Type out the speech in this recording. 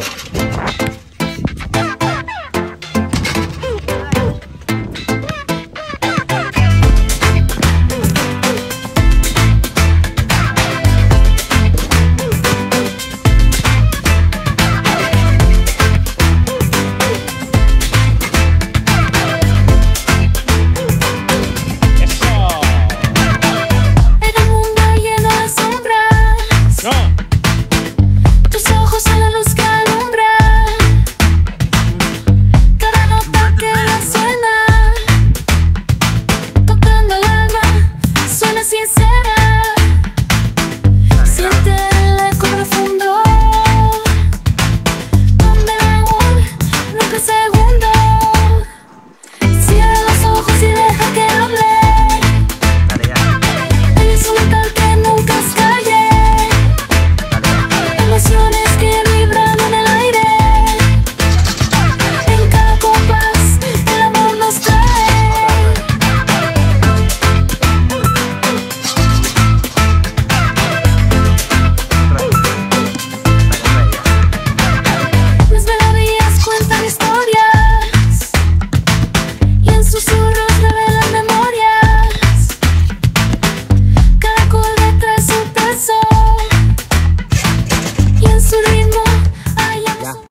go. segundo